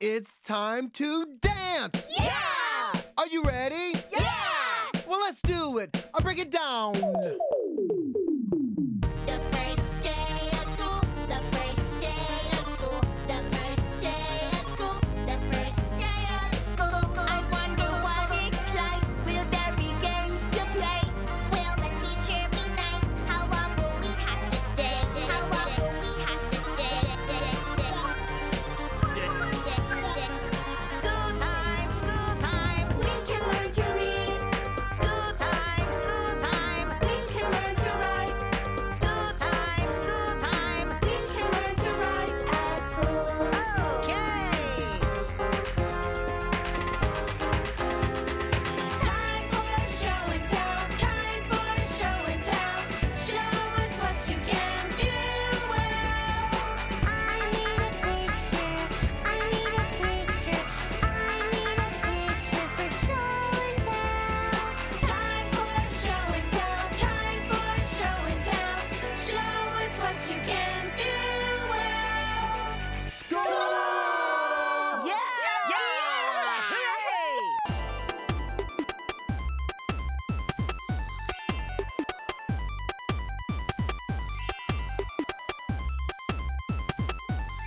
it's time to dance! Yeah! Are you ready? Yeah! Well, let's do it. I'll break it down.